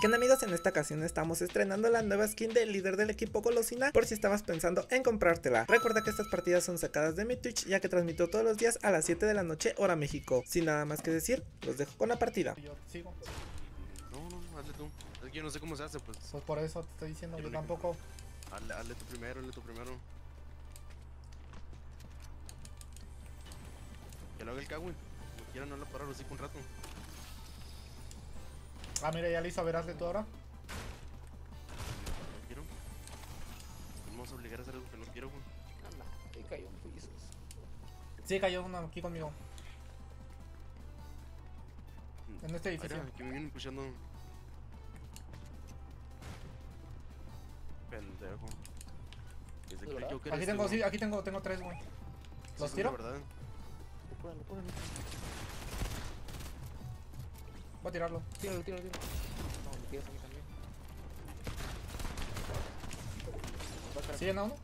¿Qué onda amigos? En esta ocasión estamos estrenando la nueva skin del líder del equipo Golosina por si estabas pensando en comprártela. Recuerda que estas partidas son sacadas de mi Twitch ya que transmito todos los días a las 7 de la noche hora México. Sin nada más que decir, los dejo con la partida. Yo sigo. No, no, hazle tú. Es que yo no sé cómo se hace, pues. Pues por eso te estoy diciendo, Yo tampoco. Hazle, hazle tú primero, hazle tú primero. Que lo haga el cagüey. Como quiera, no lo parar así un rato. Ah, mira, ya le hizo a ver, hazle tú ahora. No quiero. Me vamos a obligar a hacer algo que no quiero, güey. Ahí cayó un pisos. Sí, cayó uno aquí conmigo. En este edificio. que me vienen pushando. Pendejo. Desde que yo Aquí tengo, sí, aquí tengo, tengo tres, güey. sí, ¿Los son tiro? de verdad. Apúralo, apúralo. Voy a tirarlo. Tíralo, tíralo, tíralo. No, me tiras a mí también. A. ¿Sí llena uno?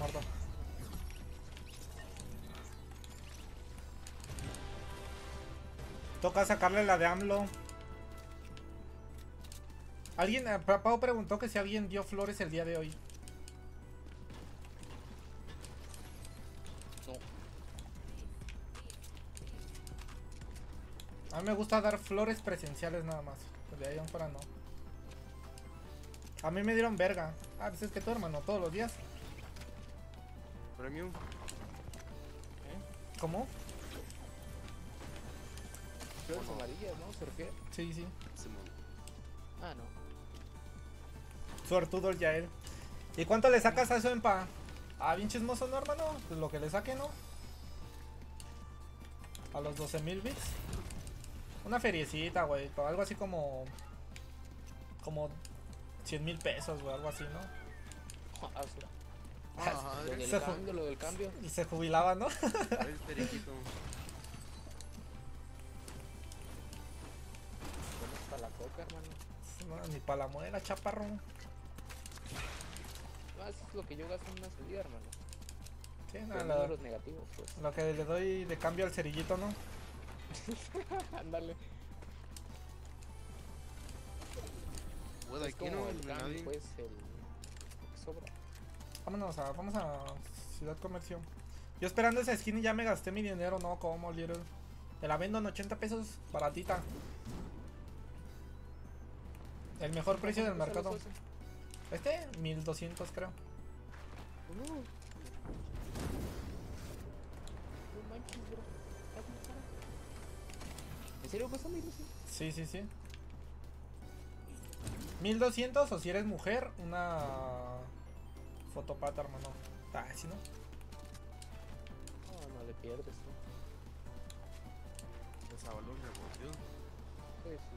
Muerto. Toca sacarle la de AMLO. Alguien, eh, Pa- Pau preguntó que si alguien dio flores el día de hoy. Mí me gusta dar flores presenciales nada más. Pues de ahí en fuera no. A mí me dieron verga. Ah, pues es que tu hermano, todos los días. Premio. ¿Cómo? Flores amarillas, ¿no? ¿Se refiere? Sí, sí. Simón. Ah, no. Suertudo el Yael. ¿Y cuánto le sacas a eso en pa? Ah, bien chismoso, ¿no, hermano? Pues lo que le saque, ¿no? A los 12 mil bits. Una feriecita, güey. Algo así como. Como 100 mil pesos, güey. Algo así, ¿no? Ah, sí. Ah, Lo del Se cambio, lo del cambio. Y se jubilaba, ¿no? el periquito. ¿Dónde está la coca, hermano? No, ni para la muela, chaparro. Ah, eso es lo que yo gasto en una salida, hermano. Sí, no, lo, no los negativos, pues. lo que le doy de cambio al cerillito, ¿no? Ándale. Güey, de Es aquí como no, el nadie. pues, el... sobra. Vámonos a, vamos a Ciudad Comercio. Yo esperando esa skin y ya me gasté mi dinero, no, como little. Te la vendo en 80 pesos, baratita. El mejor precio del ¿Cuánto mercado. Este, 1200 creo. No. No manches, bro. ¿En serio cuesta mil doscientos? Sí, sí, sí. 1200 o si eres mujer, una fotopata, hermano. Ah, sí, ¿no? No, no le pierdes, ¿no? Esa balón, tío. Pues sí.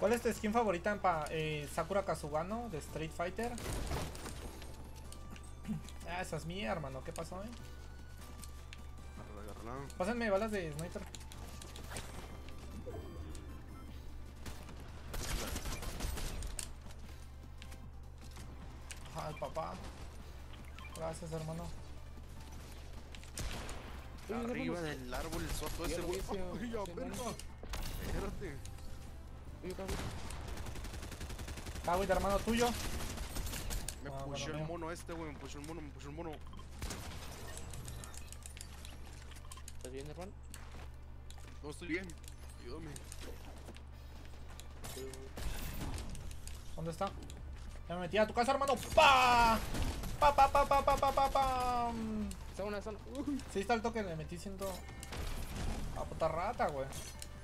¿Cuál es tu skin favorita en pa eh, Sakura Kazugano de Street Fighter? Ah, esa es mía, hermano. ¿Qué pasó, eh? Agarra. Pásenme balas de sniper. Ay, papá. Gracias, hermano. No, Arriba no, no. del árbol, el soto ese, güey. Ay, ya. Espérate. Uy, cabrón. Cago de hermano tuyo. Me Ah, el mono este, güey. Me pushó el mono, me pushó el mono. Bien, hermano? No estoy bien. Ayúdame. ¿Dónde está? Ya me metí a tu casa, hermano. ¡Pa! ¡Pa, pa, pa, pa, pa, pa, pa, pa! Está una zona. Uy. Sí, está el toque, le metí siendo. A puta rata, güey.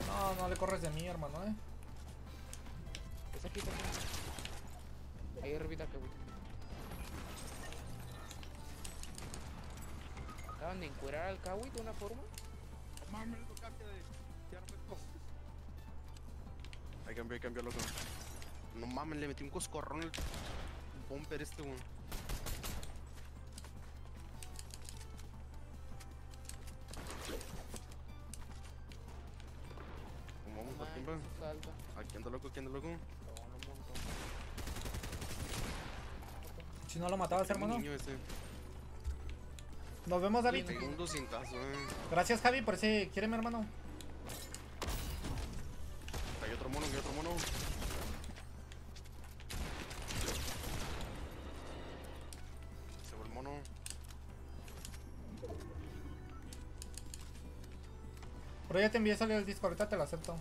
No, no le corres de mí, hermano, eh. Es aquí, está aquí. Ahí arribita, que güey. Acaban de encuerar al Kawi de una forma. Mames, lo cambia de. de arma. Ahí cambió, ahí cambió, loco. No mames, le metí un coscorrón al bumper este. ¿Cómo vamos? ¿Por quién va? Aquí anda loco, aquí anda loco. No, no. Si no lo matabas, hermano. niño ese. Nos vemos, David. Tengo un 200, eh. Gracias, Javi, por ese. ¿Quiere mi hermano? Hay otro mono, hay otro mono. Se fue el mono. Pero ya te envié salir el disco, ahorita te lo acepto.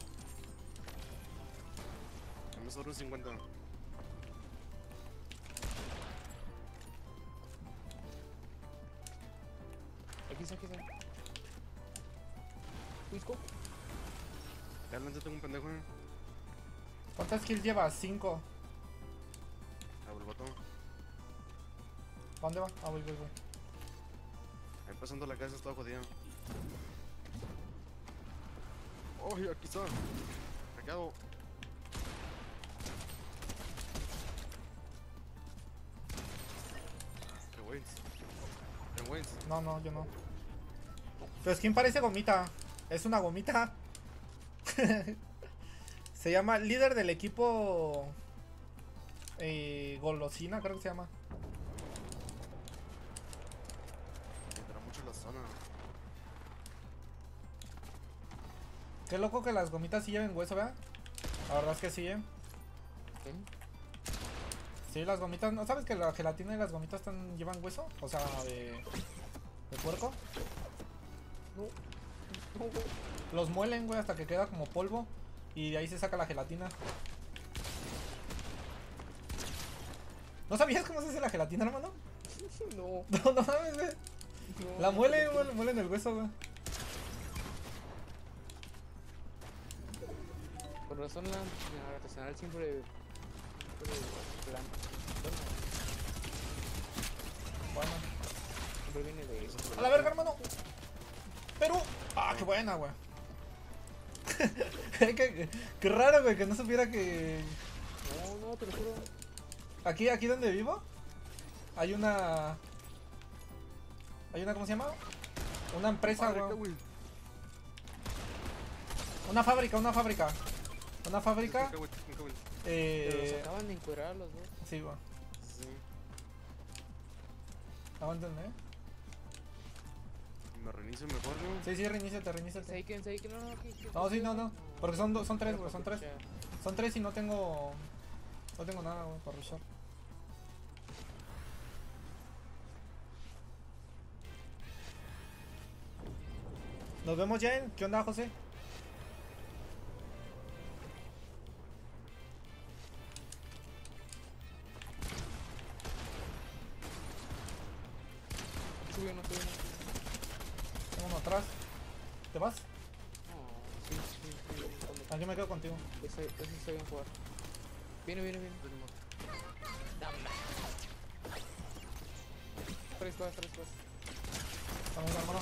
Dame un 50. Aquí está. Wisco. Realmente tengo un pendejo, eh. ¿Cuántas kills llevas? Cinco. Ah, el. ¿Pa' dónde va? Ah, voy, voy, voy. Ahí pasando la casa, estaba jodida. Oh, aquí está. Recado. Qué. No, no, yo no. Tu skin parece gomita. Es una gomita. se llama líder del equipo. Eh, golosina, creo que se llama. Mucho la zona. Qué loco que las gomitas sí lleven hueso, ¿verdad? La verdad es que sí, ¿eh? ¿Qué? Sí, las gomitas. ¿No sabes que la gelatina y las gomitas están, llevan hueso? O sea, de. de puerco. No. No, güey. Los muelen, güey, hasta que queda como polvo. Y de ahí se saca la gelatina. ¿No sabías cómo se hace la gelatina, hermano? No. No, no mames, güey. no, La no, muele, no, güey, le muelen el hueso, güey. Con razón la la artesanal siempre. siempre plan. Bueno. Siempre viene de eso. A la verga, hermano. Ah, qué buena, güey. qué, qué raro, güey, que no supiera que. No, no, te lo juro. Aquí, aquí donde vivo, hay una. Hay una, ¿cómo se llama? Una empresa, güey. güey. Una fábrica, una fábrica. Una fábrica. Güey. Pero los Eh. acaban de encuerar los dos. Sí, güey. Sí. Aguántenme, eh. Me reinicio mejor, ¿no? Sí, sí, reiníciate, reiníciate. Seiken, Seiken, no, no, aquí, aquí, No, sí, no, no. Porque son, dos- son tres, Pero güey, son tres. Son tres y no tengo. No tengo nada, güey, para rushar. Nos vemos, Jen. ¿Qué onda, José? Tres vas, tres vas. Vamos, hermano.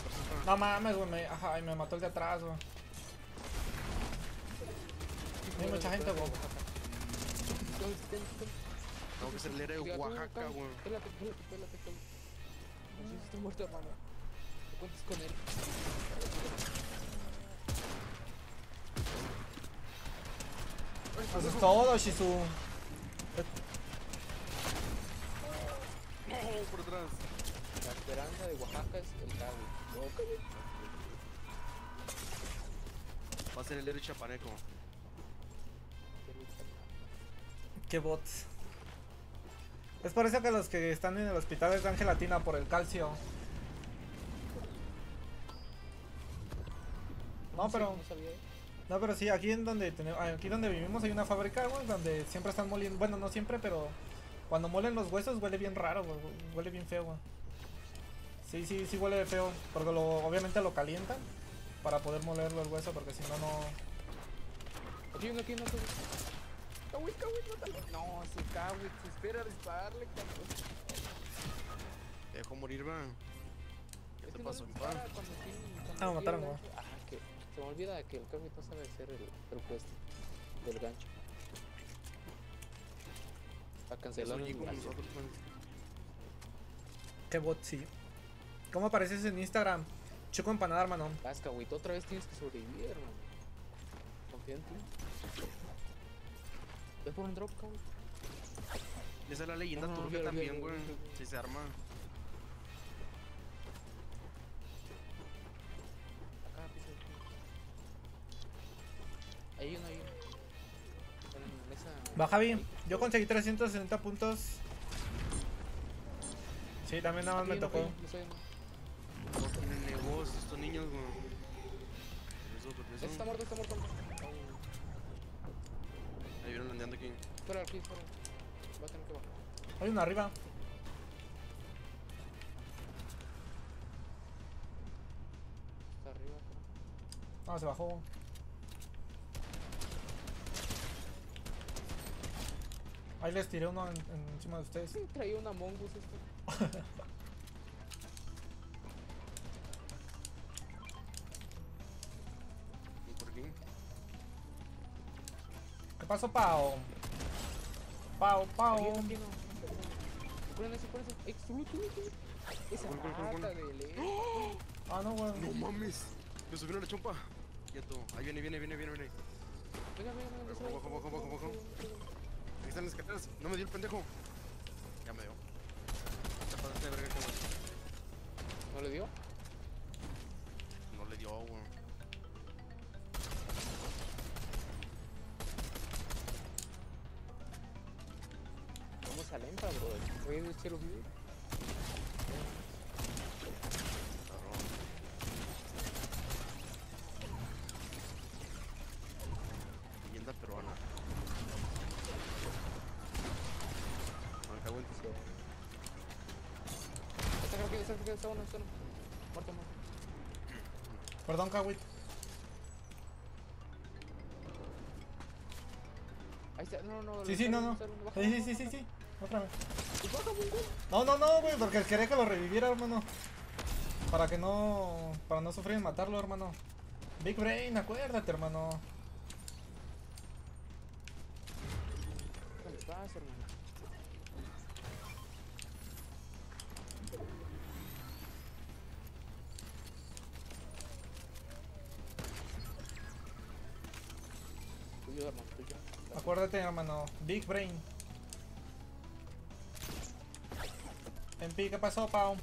No mames, güey. Me, ajá, y me mató el de atrás, güey. Hay mucha gente, güey. Tengo que ser el héroe de Oaxaca, güey. Pélate, pélate, pélate, pélate. No sé si está muerto, hermano. No cuentes con él. Eso es todo, Shizu. No, por atrás. La esperanza de Oaxaca es el cable. No, cabrón. Va a ser el héroe chapaneco. Qué bots. Es por eso que los que están en el hospital les dan gelatina por el calcio. No, pero. No, pero sí, aquí en donde tenemos, aquí donde vivimos hay una fábrica, güey, donde siempre están moliendo, bueno, no siempre, pero cuando molen los huesos huele bien raro, güey, huele bien feo, güey. Sí, sí, sí huele feo, porque lo, obviamente lo calientan para poder molerlo el hueso, porque si no, no... Aquí uno, aquí uno. Kawit, Kawit, mátalo. No, ese Kawit se espera a dispararle, cabrón. Te dejó morir, va. ¿Qué Es te no pasó, Ah, tiene mataron. Ajá, que se me olvida que el Kawit no sabe hacer el, el quest del gancho. A Eso cancelar el gancho. man. Qué bot, sí. ¿Cómo apareces en Instagram? Choco empanada, hermano. Vasca, güey, tú otra vez tienes que sobrevivir, hermano. Confía en ti. Ve por un drop, cabrón. Esa es la leyenda no, turbia también, güey. Si se arma. Acá, piso. Ahí uno, ahí uno. Va, Javi. Yo conseguí 360 puntos. Sí, también nada más me tocó tienen negocios estos niños, güey. Permiso, Este permiso. está muerto, está muerto. Ahí vienen landeando aquí. Espera, aquí, espera. Va a tener que bajar. Hay uno arriba. Está arriba, creo. Ah, se bajó. Ahí les tiré uno en- en- encima de ustedes. Sí, traía una mongoose esto. eso, ponen eso. Extrude, tú, tú. Esa rata de ley. Ah, no, güey. No mames. Me subieron la chompa. Quieto. Ahí viene, viene, viene, viene, viene. Venga, venga, venga. Bajo, bajo, bajo, bajo. Ahí están las escaleras. No me dio el pendejo. Ya me dio. Ya. ¿No le dio? No le dio, güey. Bro. Rey de Chero View. Cabrón. Leyenda peruana. Tu Está creo que está creo que está uno, está uno. Muerto, muerto. Perdón, Kawit. Ahí está, no, no, no. Sí, sí, está no, no. Sí, sí, sí, sí, sí. Otra vez. No, no, no, güey, porque quería que lo reviviera, hermano. Para que no. Para no sufrir en matarlo, hermano. Big Brain, acuérdate, hermano. ¿Dónde estás, hermano? Acuérdate, hermano. Big Brain. En pi, ¿qué pasó, Pau?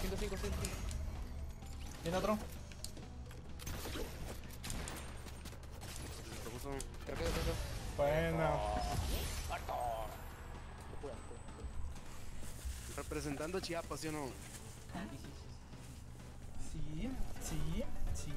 105, 105. ¿Tiene otro? Creo que. Bueno. Puedo. Representando Chiapas, ¿sí o no? Sí, sí, sí.